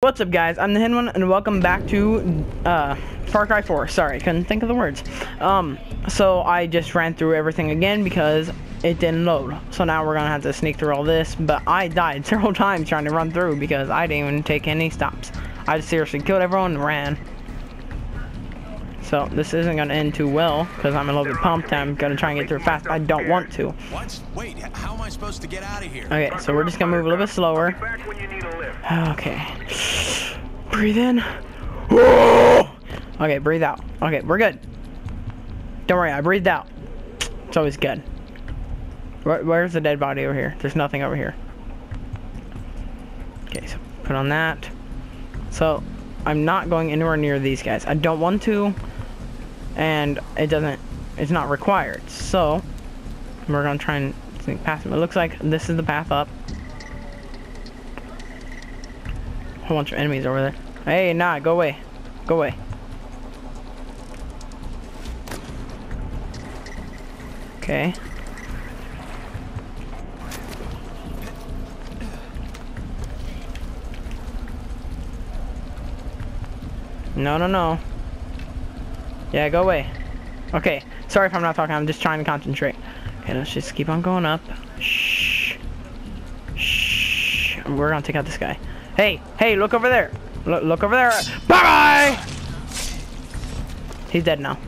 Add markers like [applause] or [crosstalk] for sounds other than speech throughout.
What's up guys, I'm the Hidden One and welcome back to uh, Far Cry 4. Sorry, couldn't think of the words. Um, so I just ran through everything again because it didn't load. So now we're gonna have to sneak through all this, but I died [laughs] several times trying to run through because I didn't even take any stops. I just seriously killed everyone and ran. So this isn't gonna end too well because I'm a little bit pumped. I'm gonna try and get through fast. I don't want to. What? Wait, how am I supposed to get out of here? Okay, so we're just gonna move a little bit slower. Oh, okay. Breathe in. Okay, breathe out. Okay, we're good. Don't worry, I breathed out. It's always good. Where, where's the dead body over here? There's nothing over here. Okay, so put on that. So, I'm not going anywhere near these guys. I don't want to, and it doesn't, it's not required. So, we're gonna try and sneak past them. It looks like this is the path up. Whole bunch of enemies over there. Hey, nah, go away. Go away. Okay. No, no, no. Yeah, go away. Okay, sorry if I'm not talking, I'm just trying to concentrate. Okay, let's just keep on going up. Shh. Shh. We're gonna take out this guy. Hey, hey, look over there. Look, look over there. Bye-bye! He's dead now.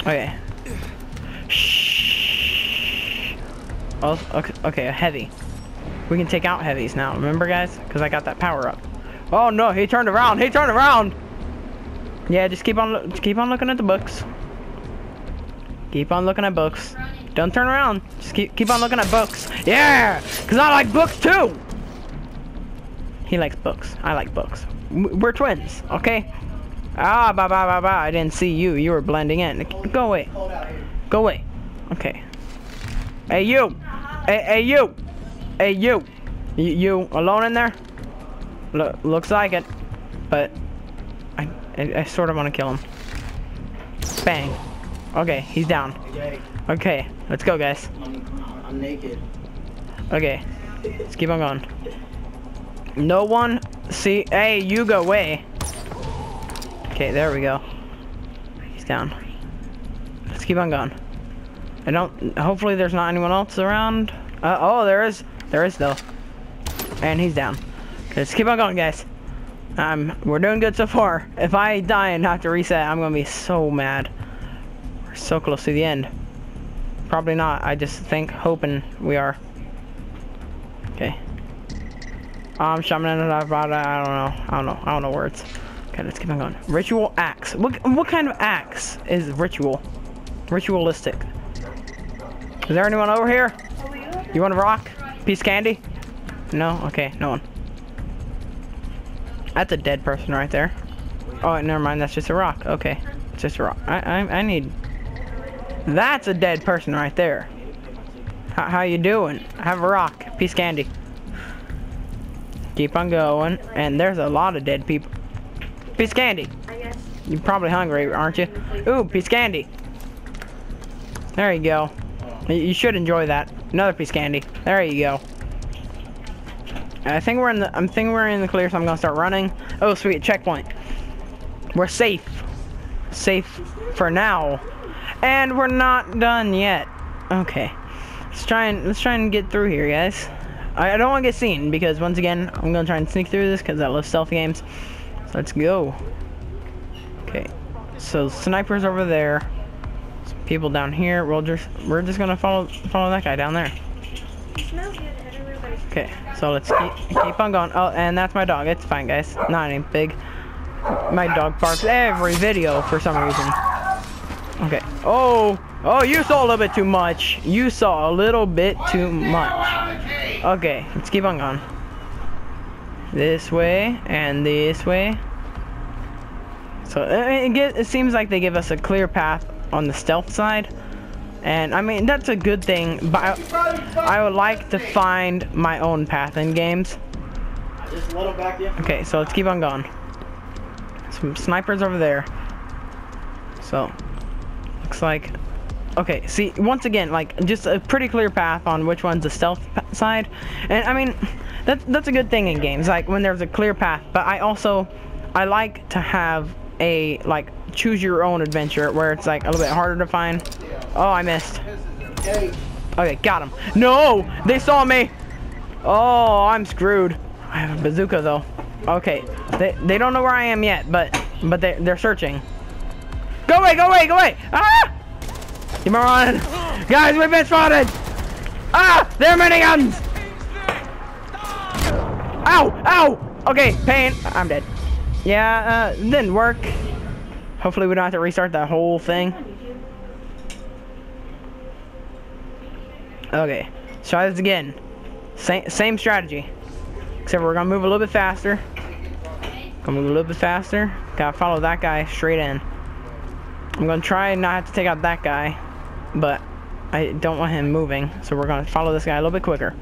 Okay. Shh. Oh, okay, okay, a heavy. We can take out heavies now, remember guys? Because I got that power up. Oh no, he turned around, he turned around! Yeah, just keep on, keep on looking at the books. Keep on looking at books. Don't turn around, just keep, keep on looking at books. Yeah, because I like books too! He likes books. I like books. We're twins, okay? Ah, bye, bye, bye, bye. I didn't see you. You were blending in. Go away. Go away. Okay. Hey, you. Hey, hey, you. Hey, you. You, you alone in there? Look, looks like it. But I, I, I sort of want to kill him. Bang. Okay, he's down. Okay, let's go, guys. I'm, I'm naked. Okay, let's keep on going. No one see. Hey, you go away. Okay, there we go. He's down. Let's keep on going. I don't. Hopefully, there's not anyone else around. Uh, oh, there is. There is though. And he's down. Okay, let's keep on going, guys. Um, we're doing good so far. If I die and have to reset, I'm gonna be so mad. We're so close to the end. Probably not. I just think, hoping we are. Um, shaman, and I don't know. I don't know. I don't know words. Okay, let's keep on going. Ritual axe. What what kind of axe is ritual? Ritualistic. Is there anyone over here? You want a rock? Piece candy? No? Okay, no one. That's a dead person right there. Oh, never mind. That's just a rock. Okay, it's just a rock. I I, I need. That's a dead person right there. How, how you doing? Have a rock. Piece candy. Keep on going. And there's a lot of dead people. Piece candy. You're probably hungry, aren't you? Ooh, piece candy. There you go. You should enjoy that. Another piece candy. There you go. I think we're in the I'm thinking we're in the clear, so I'm gonna start running. Oh sweet, checkpoint. We're safe. Safe for now. And we're not done yet. Okay. Let's try and let's try and get through here, guys. I, I don't want to get seen because once again, I'm gonna try and sneak through this because I love stealth games. So let's go. Okay, so snipers over there. Some people down here. We'll just we're just gonna follow follow that guy down there. Okay, so let's keep, keep on going. Oh, and that's my dog. It's fine, guys. Not any big. My dog barks every video for some reason. Okay. Oh, oh, you saw a little bit too much. You saw a little bit too much. Okay, let's keep on going. This way and this way. So it, it, it seems like they give us a clear path on the stealth side. And I mean, that's a good thing, but I, I would like to find my own path in games. Okay, so let's keep on going. Some snipers over there. So, looks like Okay, see, once again, like, just a pretty clear path on which one's the stealth side. And, I mean, that's, that's a good thing in games, like, when there's a clear path. But I also, I like to have a, like, choose your own adventure where it's, like, a little bit harder to find. Oh, I missed. Okay, got him. No! They saw me! Oh, I'm screwed. I have a bazooka, though. Okay, they, they don't know where I am yet, but, but they, they're searching. Go away, go away, go away! Ah! Keep on! Guys, we've been spotted! Ah! There are many guns! Ow! Ow! Okay, pain. I'm dead. Yeah, uh, didn't work. Hopefully we don't have to restart that whole thing. Okay, let's try this again. Same, same strategy. Except we're gonna move a little bit faster. Gonna move a little bit faster. Gotta follow that guy straight in. I'm gonna try and not have to take out that guy, but I don't want him moving, so we're gonna follow this guy a little bit quicker.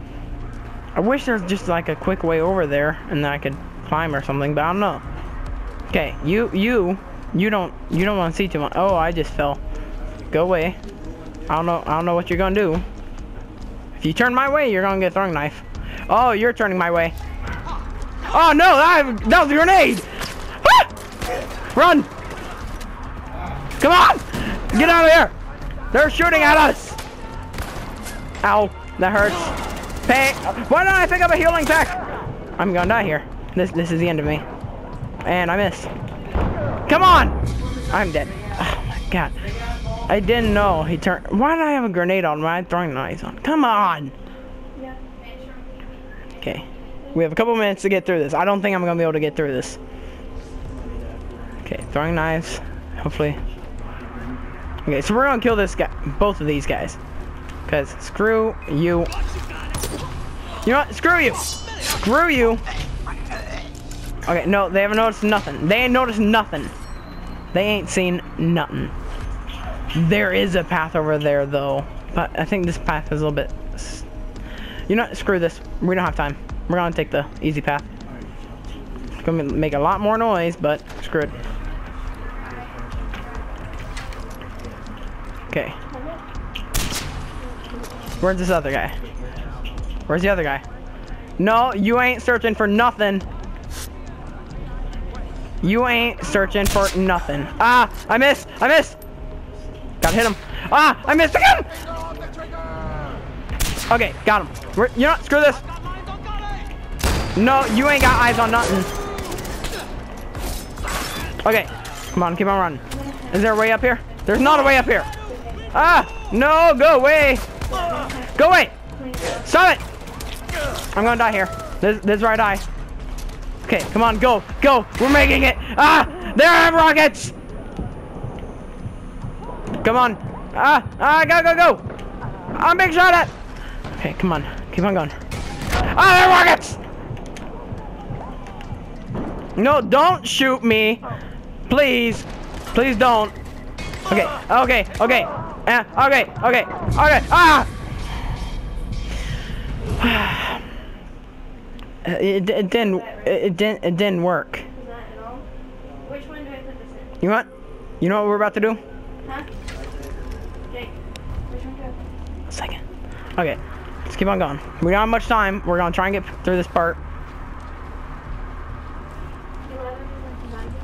I wish there's just like a quick way over there and then I could climb or something, but I don't know. Okay, you, you, you don't, you don't want to see too much. Oh, I just fell. Go away. I don't know, I don't know what you're gonna do. If you turn my way, you're gonna get a throwing knife. Oh, you're turning my way. Oh no, that, that was a grenade! Ah! Run! Come on! Get out of here! They're shooting at us! Ow, that hurts. Pay. Why don't I pick up a healing pack? I'm gonna die here. This this is the end of me. And I miss. Come on! I'm dead. Oh my god. I didn't know he turned. Why did I have a grenade on when I throwing knives on? Come on! Okay. We have a couple minutes to get through this. I don't think I'm gonna be able to get through this. Okay, throwing knives. Hopefully. Okay, so we're gonna kill this guy, both of these guys. Cause screw you. You know what? Screw you. Screw you. Okay, no, they haven't noticed nothing. They ain't noticed nothing. They ain't seen nothing. There is a path over there though, but I think this path is a little bit. You know, what? screw this. We don't have time. We're gonna take the easy path. It's gonna make a lot more noise, but screw it. Okay. Where's this other guy? Where's the other guy? No, you ain't searching for nothing. You ain't searching for nothing. Ah, I missed. I missed. Gotta hit him. Ah, I missed again. Okay, got him. We're, you know? Screw this. No, you ain't got eyes on nothing. Okay, come on, keep on running. Is there a way up here? There's not a way up here. Ah, no, go away. Go away. Stop it. I'm gonna die here. This, this is where I die. Okay, come on, go, go. We're making it. Ah, there are rockets. Come on. Ah, ah, go, go, go. I'm being shot at. Okay, come on. Keep on going. Ah, there are rockets. No, don't shoot me. Please. Please don't. Okay, okay, okay. Uh, okay, okay, okay. Ah! [sighs] it, it didn't it didn't it didn't work. Which one do I put this in? You know what? You know what we're about to do? Huh? Jake, which one do I put? Second. Okay, let's keep on going. We don't have much time. We're gonna try and get through this part. Eleven is like nine.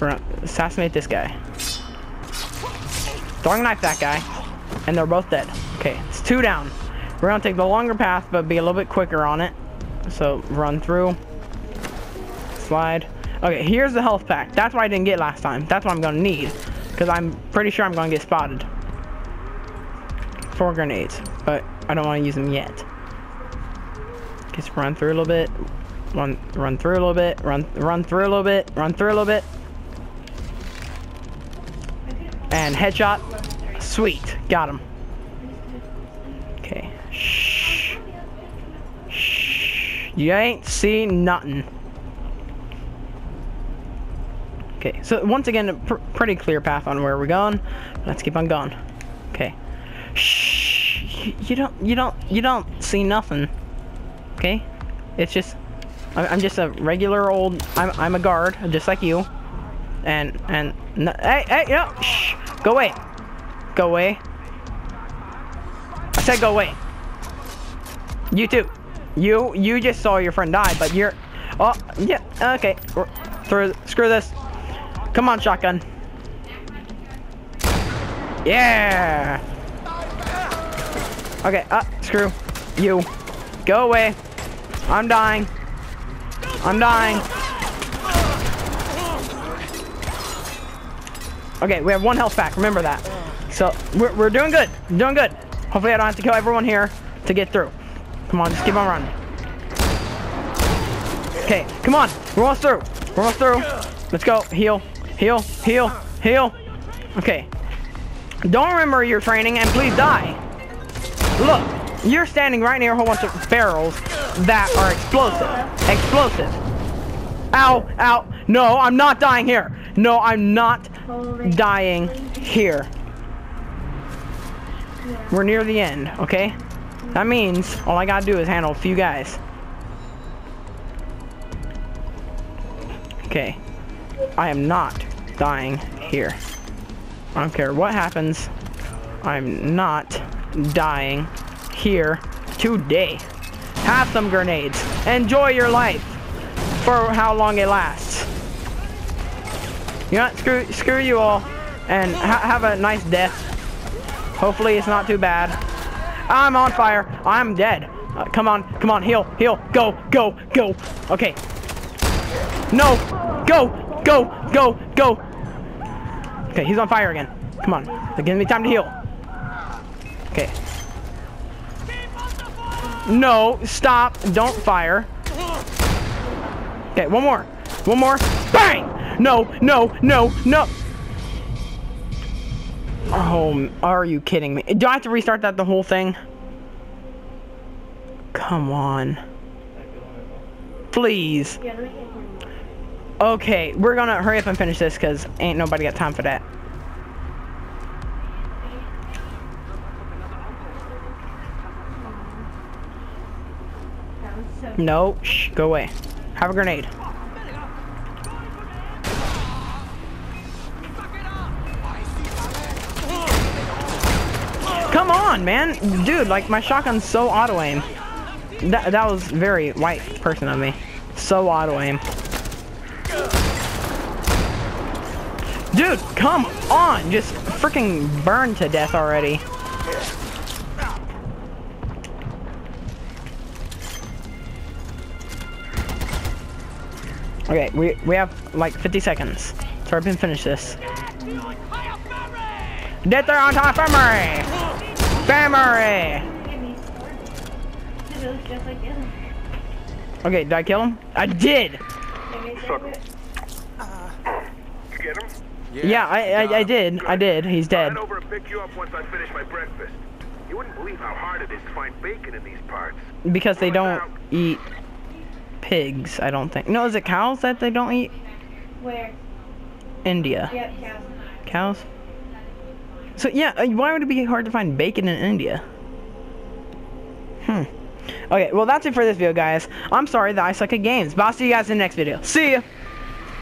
We're gonna assassinate this guy. Throwing knife that guy, and they're both dead. Okay, it's two down. We're gonna take the longer path, but be a little bit quicker on it. So run through, slide. Okay, here's the health pack. That's what I didn't get last time. That's what I'm gonna need, because I'm pretty sure I'm gonna get spotted. Four grenades, but I don't want to use them yet. Just run through a little bit. Run, run through a little bit. Run, run through a little bit. Run through a little bit. And headshot. Sweet. Got him. Okay. Shh. Shh. You ain't seen nothing. Okay, so once again, a pr pretty clear path on where we're going. Let's keep on going. Okay. Shh. You, don't, you don't, you don't see nothing. Okay? It's just, I'm just a regular old, I'm, I'm a guard, just like you. And, and, no, hey, hey, no, shh, go away. Go away. I said go away. You too. You you just saw your friend die, but you're. Oh yeah. Okay. Through. Screw this. Come on, shotgun. Yeah. Okay. Uh. Screw. You. Go away. I'm dying. I'm dying. Okay, we have one health pack. Remember that. So we're, we're doing good. Doing good. Hopefully I don't have to kill everyone here to get through. Come on, just keep on running. Okay, come on. We're almost through. We're almost through. Let's go. Heal. Heal. Heal. Heal. Okay. Don't remember your training and please die. Look, you're standing right near a whole bunch of barrels that are explosive. Explosive. Ow, ow. No, I'm not dying here. No, I'm not dying here. We're near the end, okay? That means all I gotta do is handle a few guys. Okay. I am not dying here. I don't care what happens. I'm not dying here today. Have some grenades. Enjoy your life for how long it lasts. You know what? Screw, screw you all. And ha have a nice death. Hopefully it's not too bad. I'm on fire. I'm dead. Uh, come on, come on, heal, heal, go, go, go. Okay. No, go, go, go, go. Okay, he's on fire again. Come on, they're giving me time to heal. Okay. No, stop, don't fire. Okay, one more, one more. Bang! No, no, no, no. Oh, are you kidding me? Do I have to restart that the whole thing? Come on. Please. Okay, we're gonna hurry up and finish this because ain't nobody got time for that. No, shh, go away. Have a grenade. On, man. Dude, like, my shotgun's so auto-aim. That, that was very white person of me. So auto-aim. Dude, come on! Just freaking burn to death already. Okay, we, we have like 50 seconds. So finish this. There on top of Infirmary! Get me scored. Dude, it was just like the other. Okay, did I kill him? I did! They made Suck that him. You get him? Yeah, I, I, I did. I did. He's dead. I'll dead. head over and pick you up once I finish my breakfast. You wouldn't believe how hard it is to find bacon in these parts. Because they don't eat pigs, I don't think. No, is it cows that they don't eat? Where? India. Yep, cows. Cows? So yeah, uh, why would it be hard to find bacon in India? Hmm. Okay, well that's it for this video, guys. I'm sorry that I suck at games, but I'll see you guys in the next video. See ya!